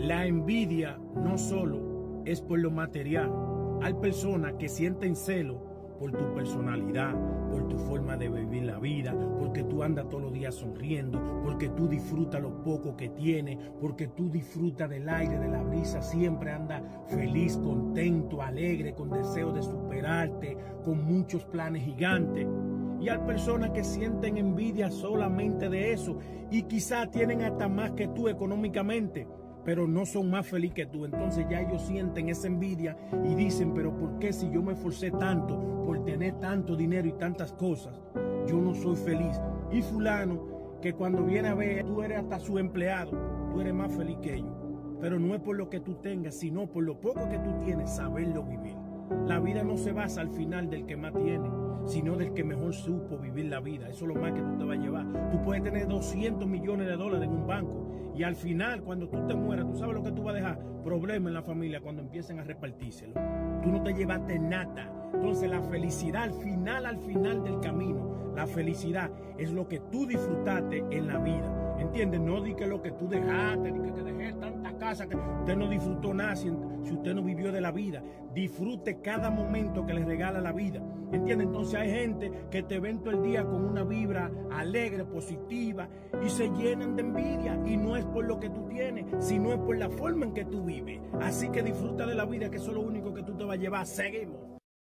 La envidia no solo es por lo material. Hay personas que sienten celo por tu personalidad, por tu forma de vivir la vida, porque tú andas todos los días sonriendo, porque tú disfrutas lo poco que tienes, porque tú disfrutas del aire, de la brisa, siempre andas feliz, contento, alegre, con deseo de superarte, con muchos planes gigantes. Y hay personas que sienten envidia solamente de eso y quizás tienen hasta más que tú económicamente pero no son más felices que tú. Entonces ya ellos sienten esa envidia y dicen, pero ¿por qué si yo me esforcé tanto por tener tanto dinero y tantas cosas, yo no soy feliz? Y fulano, que cuando viene a ver, tú eres hasta su empleado, tú eres más feliz que ellos. Pero no es por lo que tú tengas, sino por lo poco que tú tienes, saberlo vivir. La vida no se basa al final del que más tiene, sino del que mejor supo vivir la vida. Eso es lo más que tú te vas a llevar. Tú puedes tener 200 millones de dólares en un banco y al final, cuando tú te mueras, tú sabes lo que tú vas a dejar. Problemas en la familia cuando empiecen a repartírselo. Tú no te llevaste nada. Entonces la felicidad al final, al final del camino, la felicidad es lo que tú disfrutaste en la vida. ¿Entiendes? No di que lo que tú dejaste, ni que te dejé que usted no disfrutó nada si, usted no vivió de la vida. Disfrute cada momento que le regala la vida. ¿Entiendes? Entonces hay gente que te ven todo el día con una vibra alegre, positiva, y se llenan de envidia. Y no es por lo que tú tienes, sino es por la forma en que tú vives. Así que disfruta de la vida, que eso es lo único que tú te vas a llevar. Seguimos.